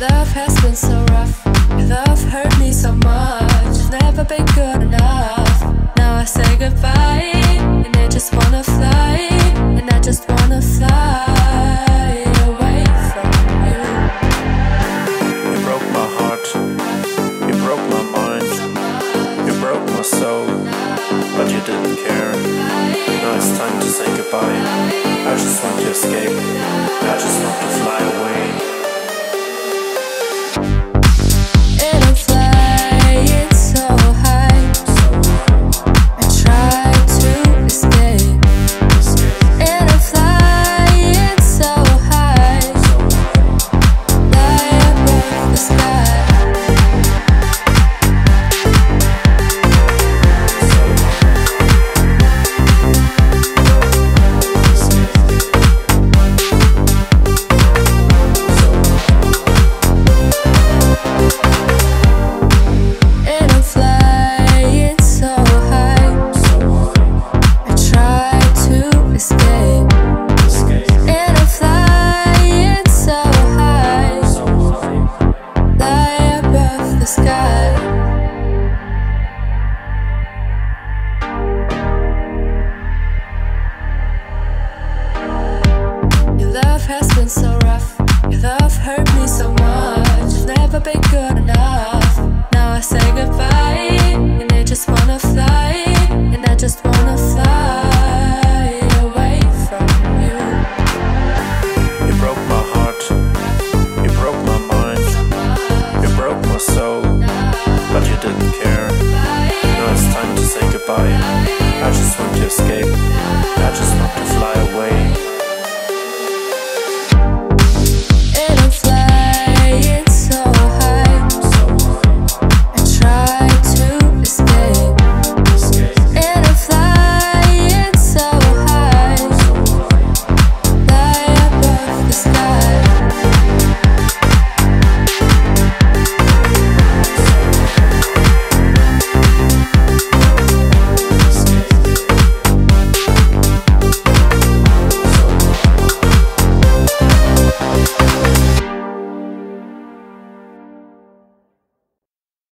love has been so rough. Love hurt me so much. Never been good enough. Now I say goodbye, and I just wanna fly, and I just wanna fly away from you. You broke my heart, you broke my mind, you broke my soul, but you didn't care. Now it's time to say goodbye. I just want to escape, been so rough. Your love hurt me so much. Never been good enough.